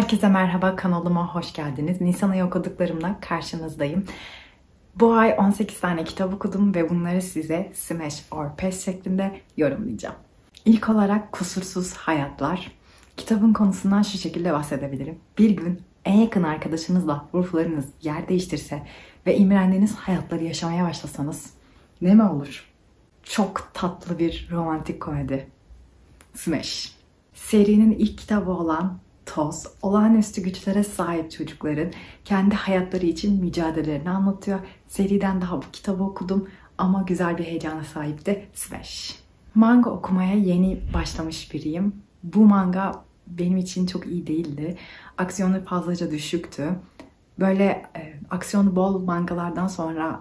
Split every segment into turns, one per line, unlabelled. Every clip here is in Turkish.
Herkese merhaba kanalıma hoş geldiniz. Nisan ayı okuduklarımla karşınızdayım. Bu ay 18 tane kitap okudum ve bunları size Smash or Pass şeklinde yorumlayacağım. İlk olarak Kusursuz Hayatlar. Kitabın konusundan şu şekilde bahsedebilirim. Bir gün en yakın arkadaşınızla ruhlarınız yer değiştirse ve imrendiğiniz hayatları yaşamaya başlasanız ne mi olur? Çok tatlı bir romantik komedi. Smash. Serinin ilk kitabı olan Toz, olağanüstü güçlere sahip çocukların kendi hayatları için mücadelelerini anlatıyor. Seriden daha bu kitabı okudum ama güzel bir heyecana sahip de Smash. Manga okumaya yeni başlamış biriyim. Bu manga benim için çok iyi değildi. Aksiyonu fazlaca düşüktü. Böyle e, aksiyonu bol mangalardan sonra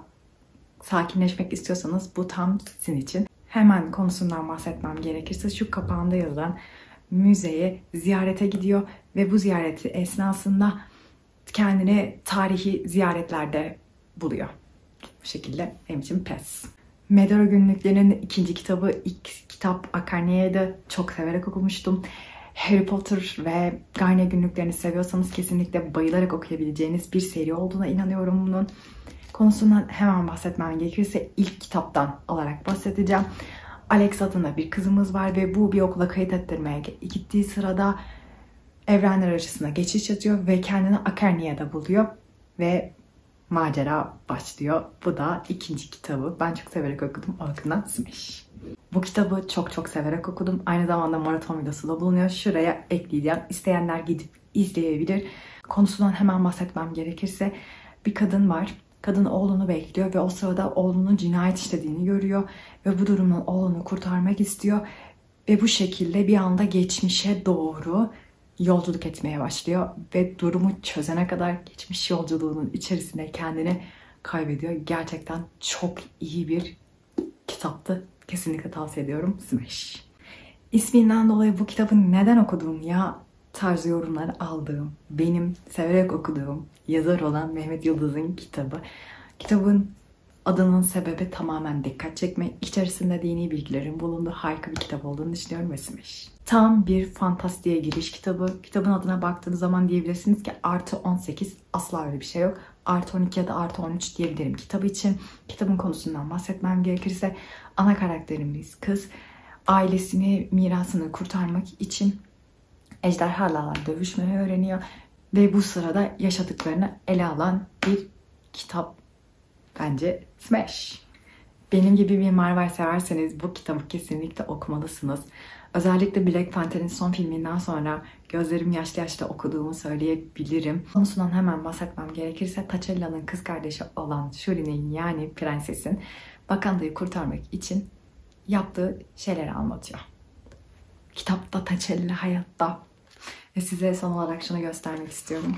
sakinleşmek istiyorsanız bu tam sizin için. Hemen konusundan bahsetmem gerekirse şu kapağında yazan müzeye ziyarete gidiyor ve bu ziyareti esnasında kendini tarihi ziyaretlerde buluyor. Bu şekilde benim için pes. Medora günlüklerinin ikinci kitabı, ilk kitap Akarnea'yı çok severek okumuştum. Harry Potter ve Garnier günlüklerini seviyorsanız kesinlikle bayılarak okuyabileceğiniz bir seri olduğuna inanıyorum bunun. Konusundan hemen bahsetmem gerekirse ilk kitaptan alarak bahsedeceğim. Alex adında bir kızımız var ve bu bir okula kayıt ettirmeye gittiği sırada evrenler arasında geçiş yapıyor ve kendini Akarnia'da buluyor ve macera başlıyor. Bu da ikinci kitabı. Ben çok severek okudum. Akına Smash. Bu kitabı çok çok severek okudum. Aynı zamanda maraton videosu da bulunuyor. Şuraya ekleyeceğim. İsteyenler gidip izleyebilir. Konusundan hemen bahsetmem gerekirse bir kadın var. Kadın oğlunu bekliyor ve o sırada oğlunun cinayet işlediğini görüyor ve bu durumdan oğlunu kurtarmak istiyor ve bu şekilde bir anda geçmişe doğru yolculuk etmeye başlıyor ve durumu çözene kadar geçmiş yolculuğunun içerisinde kendini kaybediyor. Gerçekten çok iyi bir kitaptı. Kesinlikle tavsiye ediyorum. Smash. İsminden dolayı bu kitabı neden okudum ya tarzı yorumlar aldığım, benim severek okuduğum yazar olan Mehmet Yıldız'ın kitabı. Kitabın adının sebebi tamamen dikkat çekme. İçerisinde dini bilgilerin bulunduğu harika bir kitap olduğunu düşünüyorum ve. Tam bir fantastiğe giriş kitabı. Kitabın adına baktığınız zaman diyebilirsiniz ki artı 18 asla öyle bir şey yok. Artı 12 ya da artı 13 diyebilirim kitabı için. Kitabın konusundan bahsetmem gerekirse ana karakterimiz kız ailesini mirasını kurtarmak için ejderhalarla dövüşmeyi öğreniyor ve bu sırada yaşadıklarını ele alan bir kitap bence Smash. Benim gibi bir Marvel severseniz bu kitabı kesinlikle okumalısınız. Özellikle Black Panther'in son filminden sonra gözlerim yaşlı yaşlı okuduğumu söyleyebilirim. Konusundan hemen bahsetmem gerekirse T'Challa'nın kız kardeşi olan Shuri'nin yani prensesin Wakanda'yı kurtarmak için yaptığı şeyleri anlatıyor. Kitapta T'Challa hayatta. Ve size son olarak şunu göstermek istiyorum.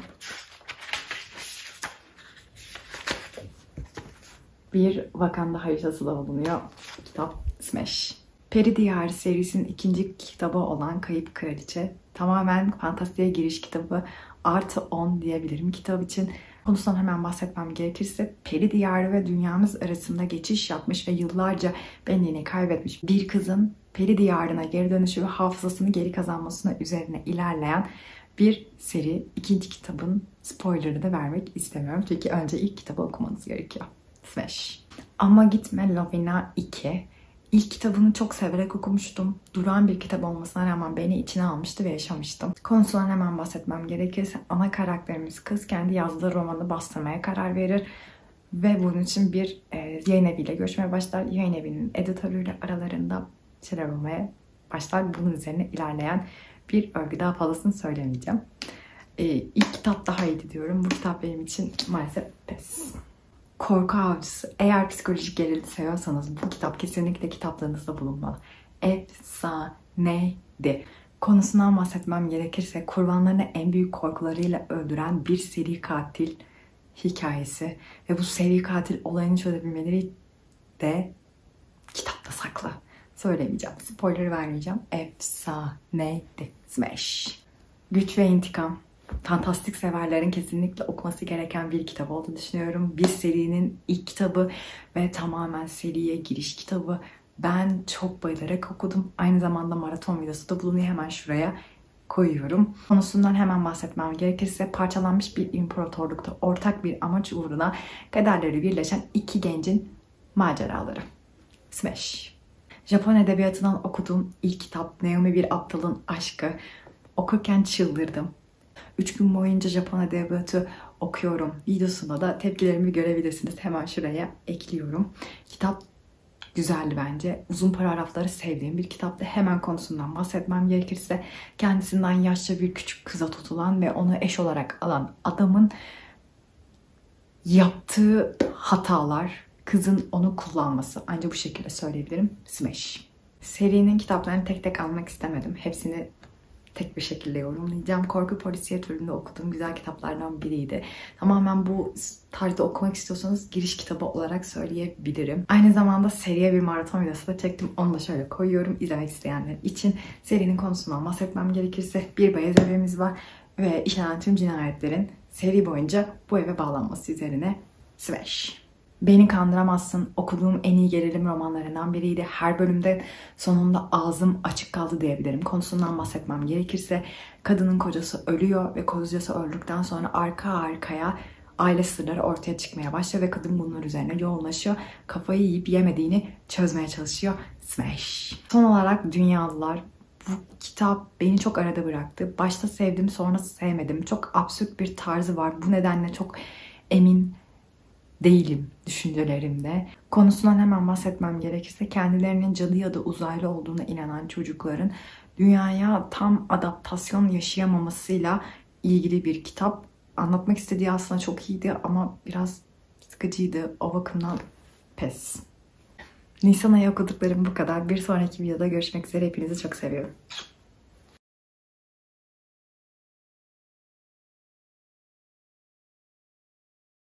Bir Wakanda haritası da bulunuyor. Kitap Smash. Peri Diyarı serisinin ikinci kitabı olan Kayıp Kraliçe. Tamamen fantastiğe giriş kitabı. Artı 10 diyebilirim kitap için. Konusundan hemen bahsetmem gerekirse Peri Diyarı ve dünyamız arasında geçiş yapmış ve yıllarca benliğini kaybetmiş bir kızın Peri Diyarı'na geri dönüşü ve hafızasını geri kazanmasına üzerine ilerleyen bir seri. ikinci kitabın spoilerını da vermek istemiyorum. Çünkü önce ilk kitabı okumanız gerekiyor. Smash. Ama Gitme Lovina 2. İlk kitabını çok severek okumuştum. Duran bir kitap olmasına rağmen beni içine almıştı ve yaşamıştım. Konusundan hemen bahsetmem gerekirse ana karakterimiz kız kendi yazdığı romanı bastırmaya karar verir. Ve bunun için bir e, yayın eviyle görüşmeye başlar. Yayın evinin editörüyle aralarında şeyler olmaya başlar. Bunun üzerine ilerleyen bir örgü. Daha fazlasını söylemeyeceğim. E, ilk kitap daha iyiydi diyorum. Bu kitap benim için maalesef pes. Korku Avcısı. Eğer psikolojik gerilim seviyorsanız bu kitap kesinlikle kitaplarınızda bulunmalı. Efsaneydi. Konusundan bahsetmem gerekirse kurbanlarını en büyük korkularıyla öldüren bir seri katil hikayesi ve bu seri katil olayını çözebilmeleri de kitapta saklı. Söylemeyeceğim. Spoiler vermeyeceğim. Efsaneydi. Smash. Güç ve intikam fantastik severlerin kesinlikle okuması gereken bir kitap olduğunu düşünüyorum. Bir serinin ilk kitabı ve tamamen seriye giriş kitabı. Ben çok bayılarak okudum. Aynı zamanda maraton videosu da bulunuyor hemen şuraya koyuyorum. Konusundan hemen bahsetmem gerekirse parçalanmış bir imparatorlukta ortak bir amaç uğruna kaderleri birleşen iki gencin maceraları. Smash. Japon edebiyatından okuduğum ilk kitap Naomi Bir Aptalın Aşkı. Okurken çıldırdım. Üç gün boyunca Japon edebiyatı okuyorum. Videosunda da tepkilerimi görebilirsiniz. Hemen şuraya ekliyorum. Kitap güzeldi bence. Uzun paragrafları sevdiğim bir kitaptı. Hemen konusundan bahsetmem gerekirse kendisinden yaşça bir küçük kıza tutulan ve onu eş olarak alan adamın yaptığı hatalar, kızın onu kullanması. Ancak bu şekilde söyleyebilirim. Smash. Serinin kitaplarını tek tek almak istemedim. Hepsini tek bir şekilde yorumlayacağım. Korku polisiye türünde okuduğum güzel kitaplardan biriydi. Tamamen bu tarzda okumak istiyorsanız giriş kitabı olarak söyleyebilirim. Aynı zamanda seriye bir maraton videosu da çektim. Onu da şöyle koyuyorum izlemek isteyenler için. Serinin konusundan bahsetmem gerekirse bir beyaz evimiz var ve işlenen tüm cinayetlerin seri boyunca bu eve bağlanması üzerine Smash. Beni kandıramazsın okuduğum en iyi gerilim romanlarından biriydi. Her bölümde sonunda ağzım açık kaldı diyebilirim. Konusundan bahsetmem gerekirse kadının kocası ölüyor ve kocası öldükten sonra arka arkaya aile sırları ortaya çıkmaya başlıyor ve kadın bunlar üzerine yoğunlaşıyor. Kafayı yiyip yemediğini çözmeye çalışıyor. Smash. Son olarak Dünyalılar. Bu kitap beni çok arada bıraktı. Başta sevdim sonra sevmedim. Çok absürt bir tarzı var. Bu nedenle çok emin değilim düşüncelerimde. Konusundan hemen bahsetmem gerekirse kendilerinin cadı ya da uzaylı olduğuna inanan çocukların dünyaya tam adaptasyon yaşayamamasıyla ilgili bir kitap. Anlatmak istediği aslında çok iyiydi ama biraz sıkıcıydı. O bakımdan pes. Nisan ayı okuduklarım bu kadar. Bir sonraki videoda görüşmek üzere. Hepinizi çok seviyorum.